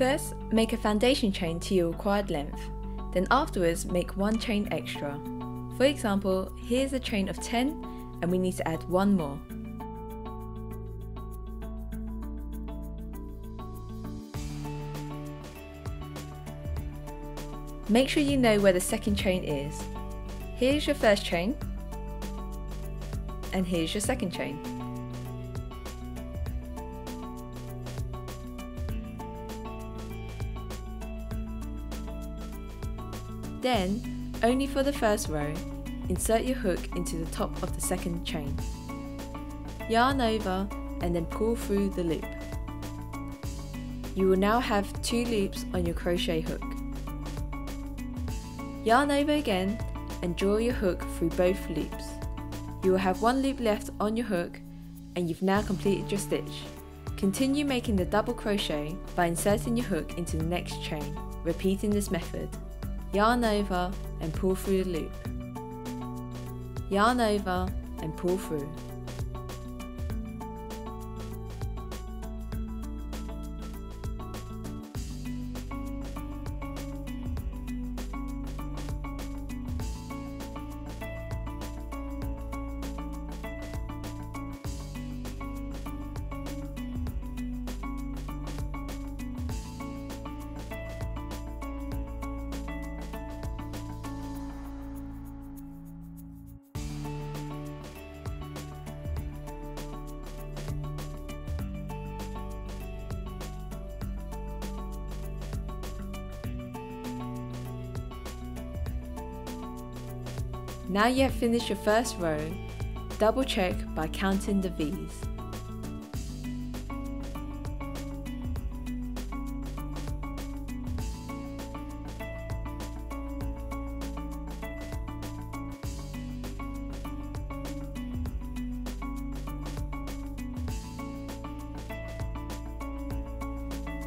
First, make a foundation chain to your required length. Then afterwards, make one chain extra. For example, here's a chain of 10 and we need to add one more. Make sure you know where the second chain is. Here's your first chain, and here's your second chain. Then, only for the first row, insert your hook into the top of the second chain. Yarn over and then pull through the loop. You will now have two loops on your crochet hook. Yarn over again and draw your hook through both loops. You will have one loop left on your hook and you've now completed your stitch. Continue making the double crochet by inserting your hook into the next chain, repeating this method. Yarn over and pull through the loop. Yarn over and pull through. Now you have finished your first row, double check by counting the V's.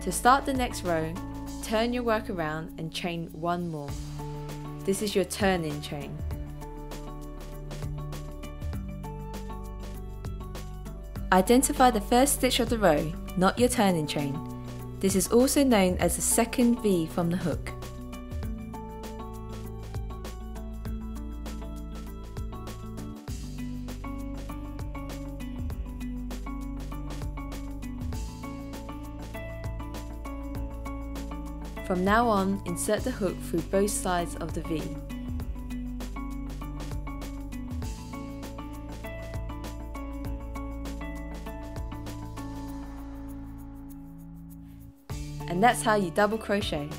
To start the next row, turn your work around and chain one more. This is your turning chain. Identify the first stitch of the row, not your turning chain. This is also known as the second V from the hook. From now on, insert the hook through both sides of the V. And that's how you double crochet.